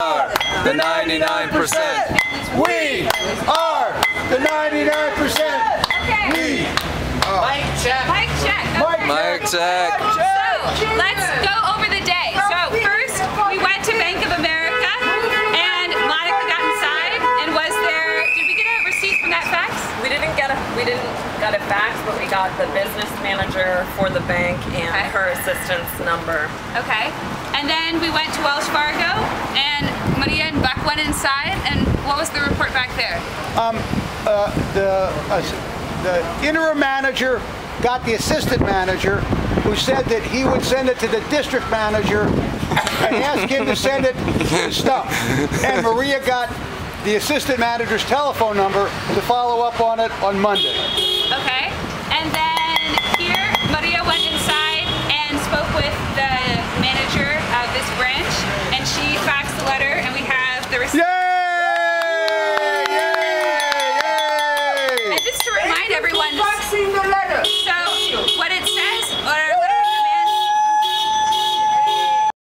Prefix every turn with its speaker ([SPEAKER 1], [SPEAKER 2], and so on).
[SPEAKER 1] The 99%.
[SPEAKER 2] We are the 99%.
[SPEAKER 3] Okay.
[SPEAKER 2] We
[SPEAKER 3] Mic check. Okay.
[SPEAKER 1] Mic check.
[SPEAKER 3] So let's go over the day. So first we went to Bank of America and Monica got inside and was there did we get a receipt from that fax?
[SPEAKER 4] We didn't get a we didn't get a fax, but we got the business manager for the bank and
[SPEAKER 3] Okay.
[SPEAKER 4] her assistant's number.
[SPEAKER 3] Okay. And then we went to Wells Fargo and Maria and Buck went inside and what was the report back there?
[SPEAKER 2] the uh, the interim manager got the assistant manager who said that he would send it to the district manager and ask him to send it stuff. And Maria got the assistant manager's telephone number to follow up on it on Monday.